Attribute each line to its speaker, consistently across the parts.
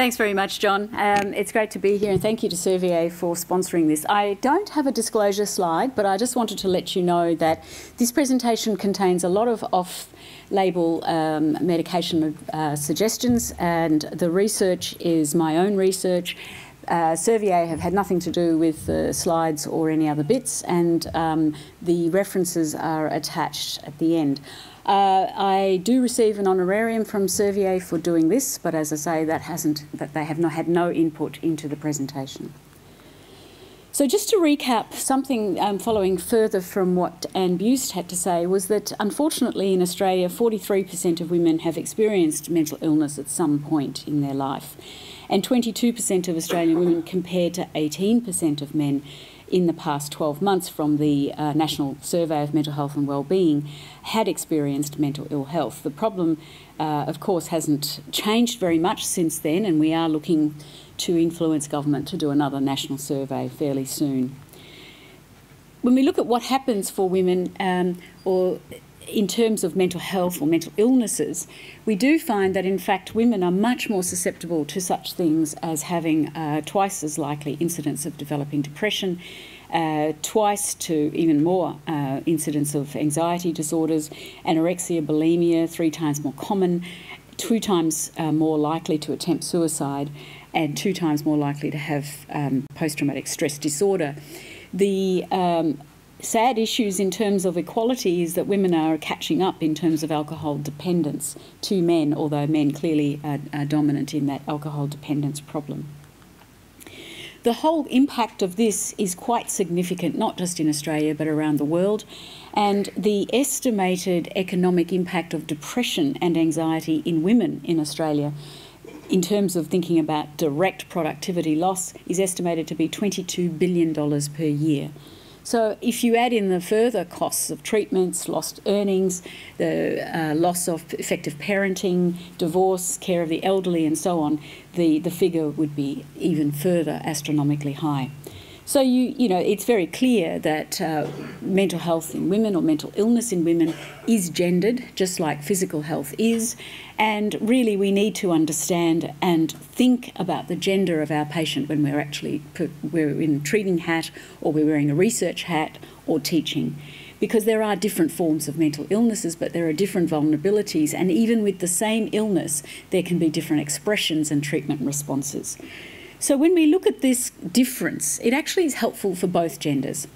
Speaker 1: Thanks very much, John. Um, it's great to be here, and thank you to Servier for sponsoring this. I don't have a disclosure slide, but I just wanted to let you know that this presentation contains a lot of off-label um, medication uh, suggestions, and the research is my own research. Uh, Servier have had nothing to do with the slides or any other bits, and um, the references are attached at the end. Uh, I do receive an honorarium from Servier for doing this, but as I say, that hasn't that they have not had no input into the presentation. So just to recap, something um, following further from what Anne Buist had to say was that unfortunately in Australia, 43% of women have experienced mental illness at some point in their life, and 22% of Australian women compared to 18% of men in the past 12 months from the uh, National Survey of Mental Health and Wellbeing had experienced mental ill health. The problem, uh, of course, hasn't changed very much since then, and we are looking to influence government to do another national survey fairly soon. When we look at what happens for women, um, or in terms of mental health or mental illnesses, we do find that in fact women are much more susceptible to such things as having uh, twice as likely incidence of developing depression, uh, twice to even more uh, incidence of anxiety disorders, anorexia, bulimia, three times more common, two times uh, more likely to attempt suicide, and two times more likely to have um, post traumatic stress disorder. The um, sad issues in terms of equality is that women are catching up in terms of alcohol dependence to men, although men clearly are, are dominant in that alcohol dependence problem. The whole impact of this is quite significant, not just in Australia but around the world. And the estimated economic impact of depression and anxiety in women in Australia, in terms of thinking about direct productivity loss, is estimated to be $22 billion per year. So if you add in the further costs of treatments, lost earnings, the uh, loss of effective parenting, divorce, care of the elderly and so on, the, the figure would be even further astronomically high. So you, you know, it's very clear that uh, mental health in women or mental illness in women is gendered, just like physical health is. And really, we need to understand and think about the gender of our patient when we're actually put, we're in a treating hat, or we're wearing a research hat, or teaching because there are different forms of mental illnesses, but there are different vulnerabilities, and even with the same illness, there can be different expressions and treatment responses. So when we look at this difference, it actually is helpful for both genders.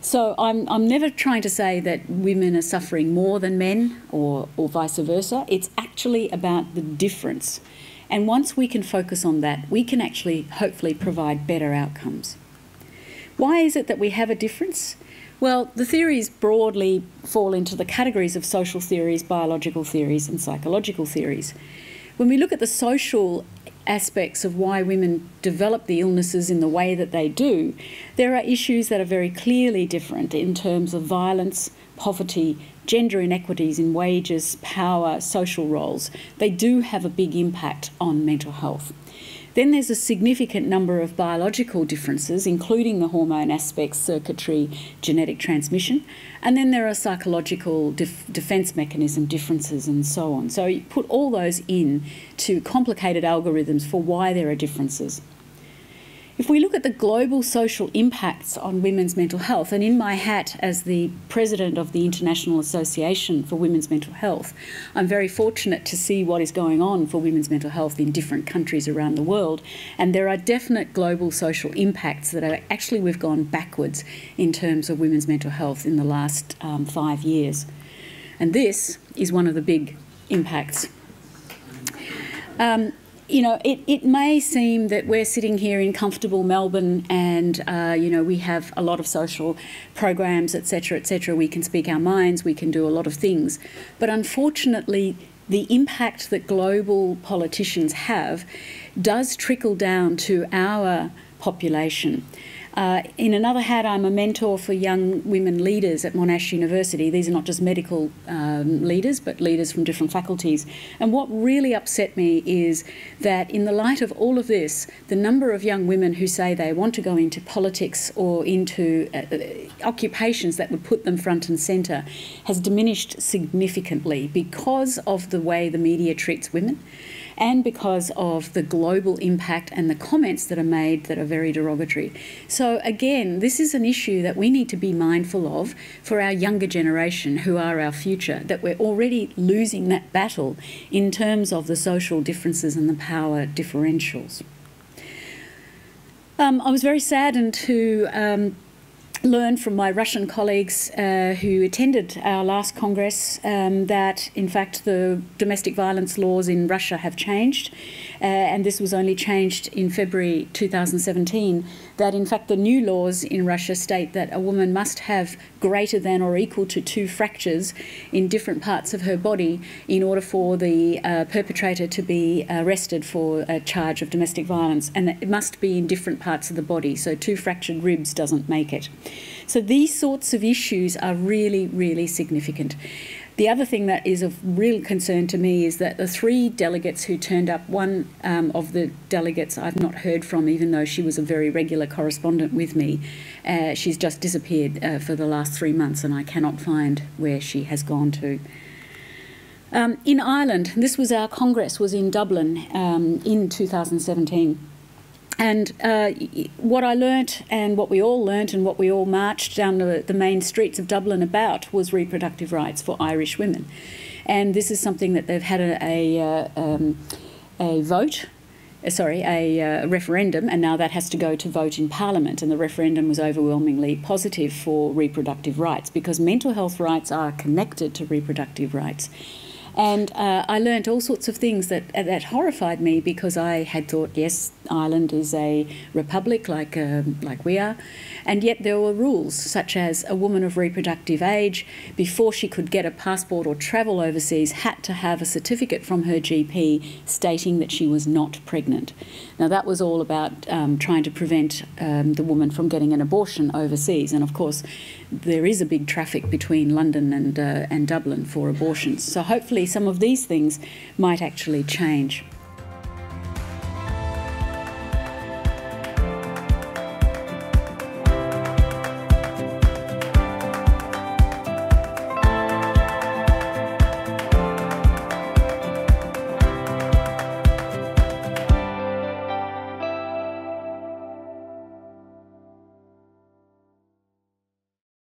Speaker 1: So I'm, I'm never trying to say that women are suffering more than men or, or vice versa. It's actually about the difference. And once we can focus on that, we can actually hopefully provide better outcomes. Why is it that we have a difference? Well, the theories broadly fall into the categories of social theories, biological theories, and psychological theories. When we look at the social aspects of why women develop the illnesses in the way that they do, there are issues that are very clearly different in terms of violence, poverty, gender inequities in wages, power, social roles. They do have a big impact on mental health. Then there's a significant number of biological differences, including the hormone aspects, circuitry, genetic transmission, and then there are psychological def defense mechanism differences and so on. So you put all those in to complicated algorithms for why there are differences. If we look at the global social impacts on women's mental health, and in my hat as the president of the International Association for Women's Mental Health, I'm very fortunate to see what is going on for women's mental health in different countries around the world. And there are definite global social impacts that are actually we've gone backwards in terms of women's mental health in the last um, five years. And this is one of the big impacts. Um, you know, it, it may seem that we're sitting here in comfortable Melbourne and, uh, you know, we have a lot of social programs, etc., etc. We can speak our minds, we can do a lot of things. But unfortunately, the impact that global politicians have does trickle down to our population. Uh, in another hat, I'm a mentor for young women leaders at Monash University. These are not just medical um, leaders, but leaders from different faculties. And what really upset me is that, in the light of all of this, the number of young women who say they want to go into politics or into uh, uh occupations that would put them front and centre has diminished significantly because of the way the media treats women and because of the global impact and the comments that are made that are very derogatory. So, again, this is an issue that we need to be mindful of for our younger generation who are our future, that we're already losing that battle in terms of the social differences and the power differentials. Um, I was very saddened to um, learned from my Russian colleagues uh, who attended our last Congress um, that, in fact, the domestic violence laws in Russia have changed, uh, and this was only changed in February 2017. That, in fact, the new laws in Russia state that a woman must have greater than or equal to two fractures in different parts of her body in order for the uh, perpetrator to be arrested for a charge of domestic violence, and that it must be in different parts of the body. So, two fractured ribs doesn't make it. So these sorts of issues are really, really significant. The other thing that is of real concern to me is that the three delegates who turned up, one um, of the delegates I've not heard from, even though she was a very regular correspondent with me, uh, she's just disappeared uh, for the last three months and I cannot find where she has gone to. Um, in Ireland, this was our Congress, was in Dublin um, in 2017. And uh, what I learnt, and what we all learnt, and what we all marched down the, the main streets of Dublin about was reproductive rights for Irish women. And this is something that they've had a, a, uh, um, a vote uh, sorry, a uh, referendum, and now that has to go to vote in Parliament. And the referendum was overwhelmingly positive for reproductive rights because mental health rights are connected to reproductive rights. And uh, I learnt all sorts of things that that horrified me because I had thought, yes, Ireland is a republic like um, like we are, and yet there were rules such as a woman of reproductive age, before she could get a passport or travel overseas, had to have a certificate from her GP stating that she was not pregnant. Now that was all about um, trying to prevent um, the woman from getting an abortion overseas, and of course there is a big traffic between London and uh, and Dublin for abortions. So hopefully some of these things might actually change.